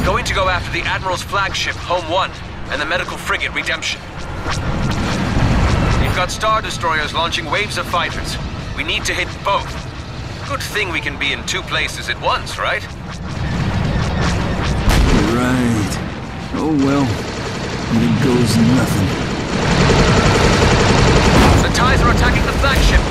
We're going to go after the Admiral's flagship, Home 1, and the medical frigate, Redemption. We've got Star Destroyers launching waves of fighters. We need to hit both. Good thing we can be in two places at once, right? Right. Oh well. It goes nothing. The TIEs are attacking the flagship.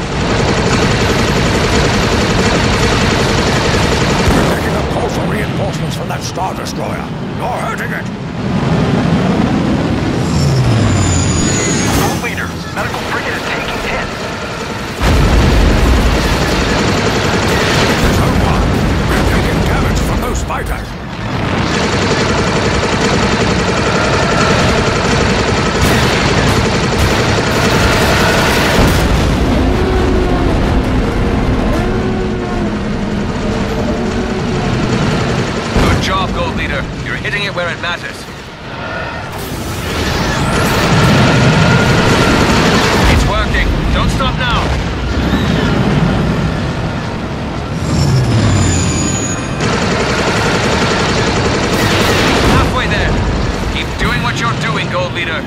We're picking up calls for reinforcements from that Star Destroyer. You're hurting it. Hitting it where it matters. It's working. Don't stop now. Halfway there. Keep doing what you're doing, Gold Leader.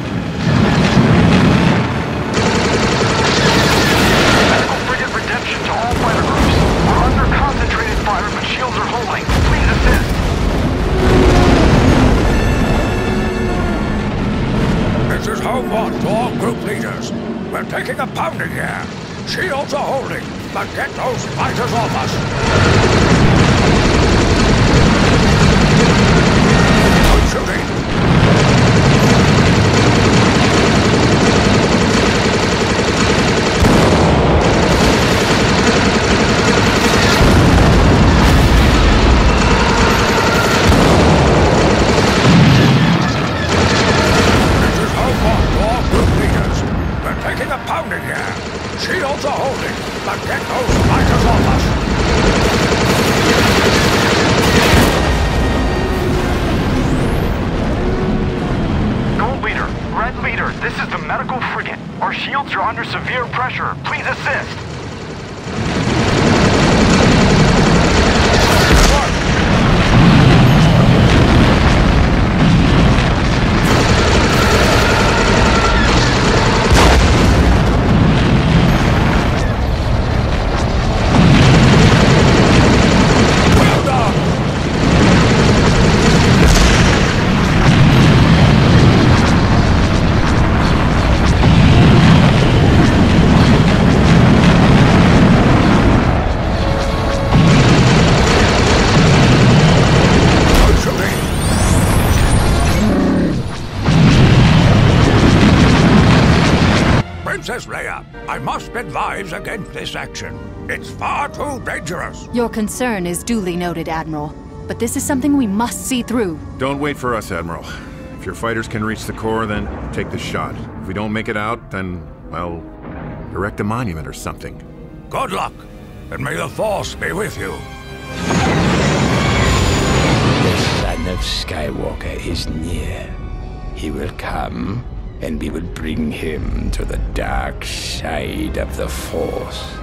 Medical frigate redemption to all fighter groups. We're under concentrated fire, but shields are holding. One to all group leaders. We're taking a pounding here. Shields are holding, but get those fighters off us. Pressure. Please assist. Advise against this action. It's far too dangerous. Your concern is duly noted, Admiral. But this is something we must see through. Don't wait for us, Admiral. If your fighters can reach the core, then take the shot. If we don't make it out, then, well, erect a monument or something. Good luck, and may the Force be with you. The son of Skywalker is near. He will come, and we will bring him to the dark side of the Force.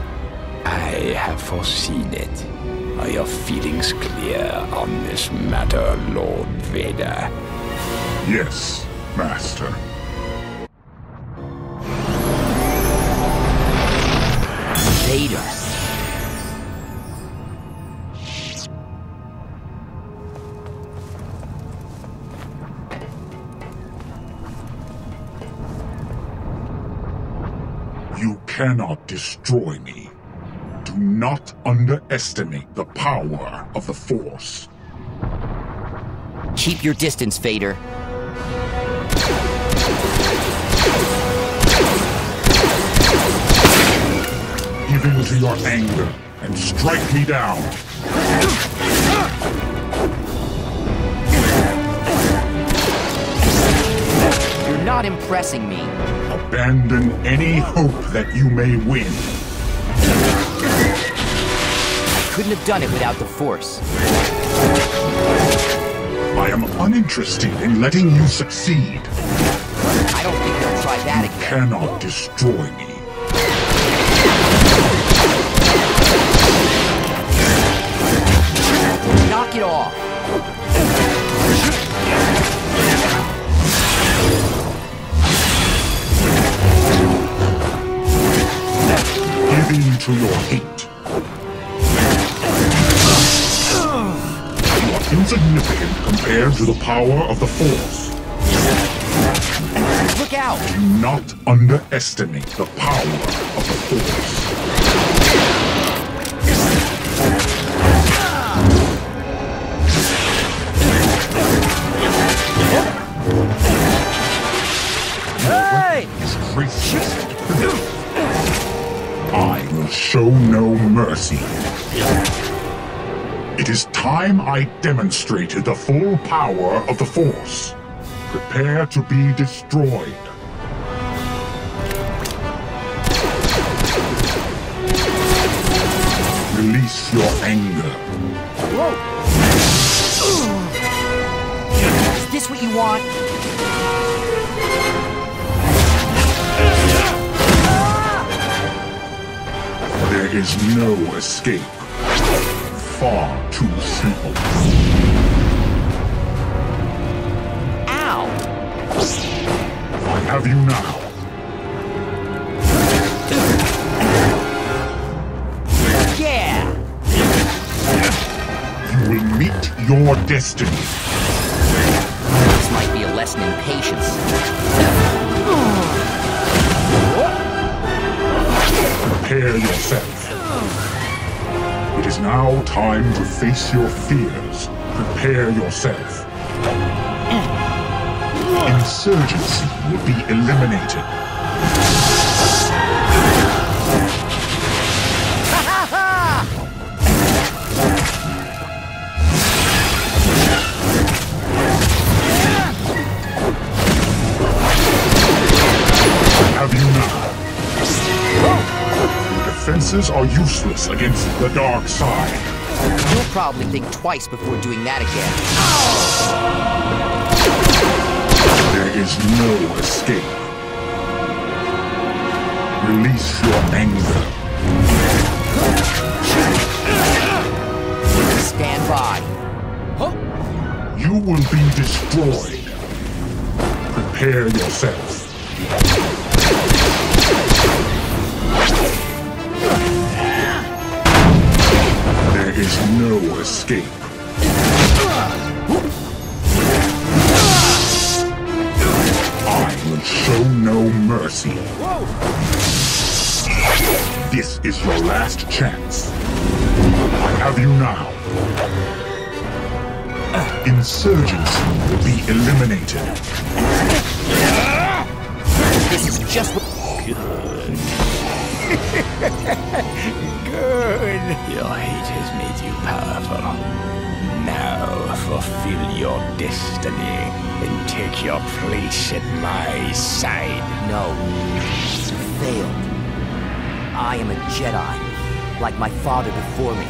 I have foreseen it. Are your feelings clear on this matter, Lord Vader? Yes, Master. Vader. Cannot destroy me. Do not underestimate the power of the Force. Keep your distance, Vader. Give in to your anger and strike me down. You're not impressing me. Abandon any hope that you may win. I couldn't have done it without the Force. I am uninterested in letting you succeed. I don't think they'll try that You again. cannot destroy me. Knock it off. To your hate. You are insignificant compared to the power of the Force. Look out! Do not underestimate the power of the Force. Hey! Racist. Show no mercy. It is time I demonstrated the full power of the Force. Prepare to be destroyed. Release your anger. Is this what you want? There is no escape. Far too simple. Ow! I have you now. Yeah! You will meet your destiny. This might be a lesson in patience. Prepare yourself. It is now time to face your fears. Prepare yourself. Mm. Insurgency will be eliminated. Defenses are useless against the dark side. You'll probably think twice before doing that again. There is no escape. Release your anger. Stand by. You will be destroyed. Prepare yourself. Escape. I will show no mercy. This is your last chance. I have you now. Insurgency will be eliminated. This is just what. Good. Your hate has made you powerful. Now fulfill your destiny and take your place at my side. No. You failed. I am a Jedi, like my father before me.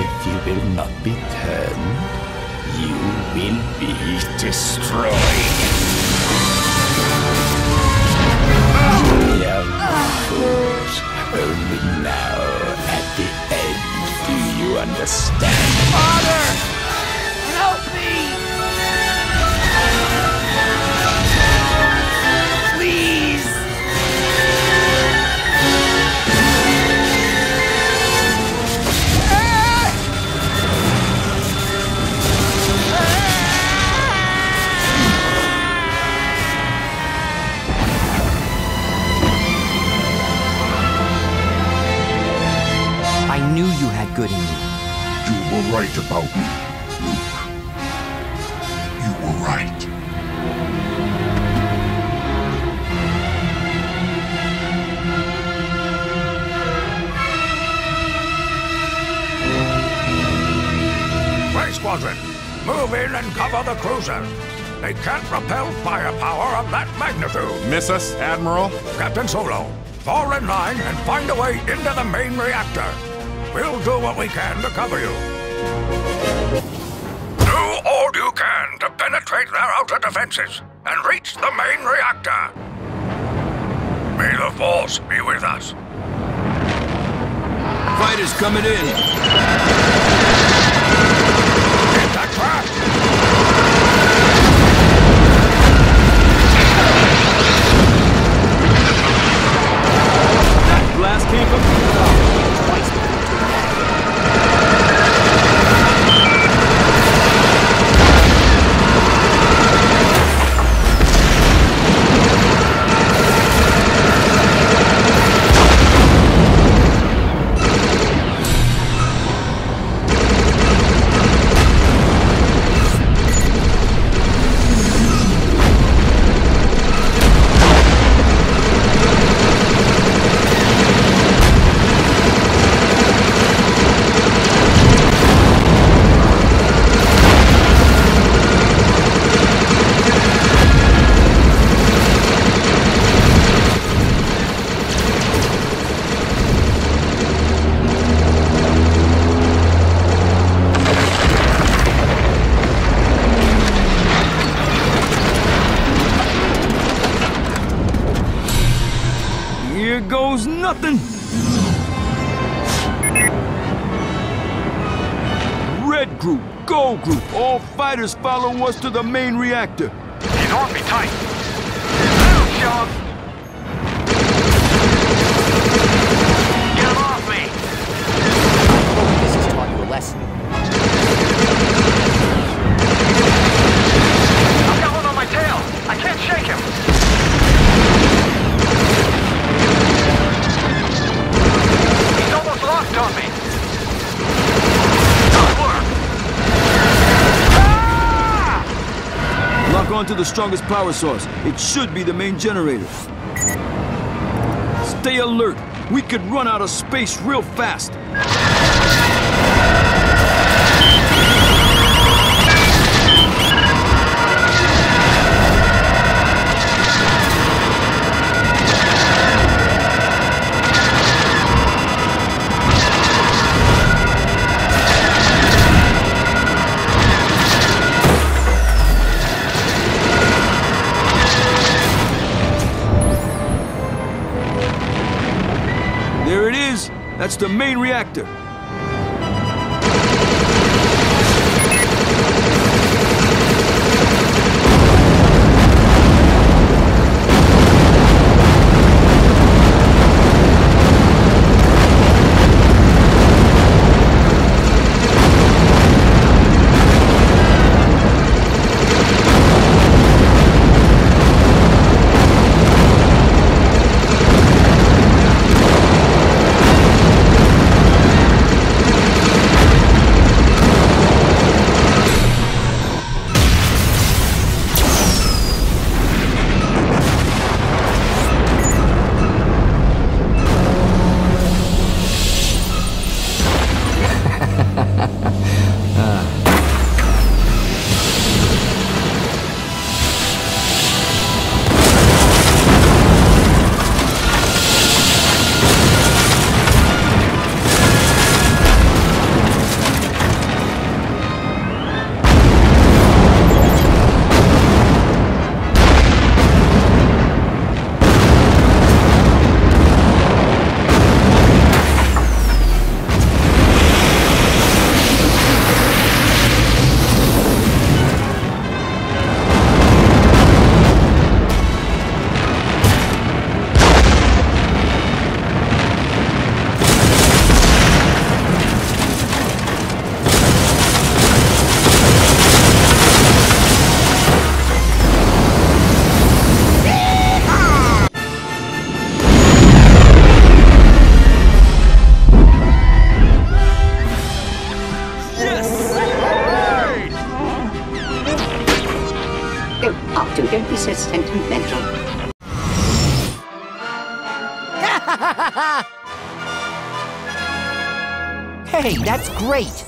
If you will not be turned, you will be destroyed. Right about me, Luke. You were right. Ray Squadron, move in and cover the cruisers. They can't repel firepower of that magnitude. Miss us, Admiral? Captain Solo, fall in line and find a way into the main reactor. We'll do what we can to cover you. Do all you can to penetrate their outer defenses and reach the main reactor. May the Force be with us. Fighters coming in. Group, all fighters follow us to the main reactor. He's on me tight. Now, Sean. Onto the strongest power source. It should be the main generator. Stay alert. We could run out of space real fast. It is. That's the main reactor. Go, don't be so sentimental. Hey, that's great!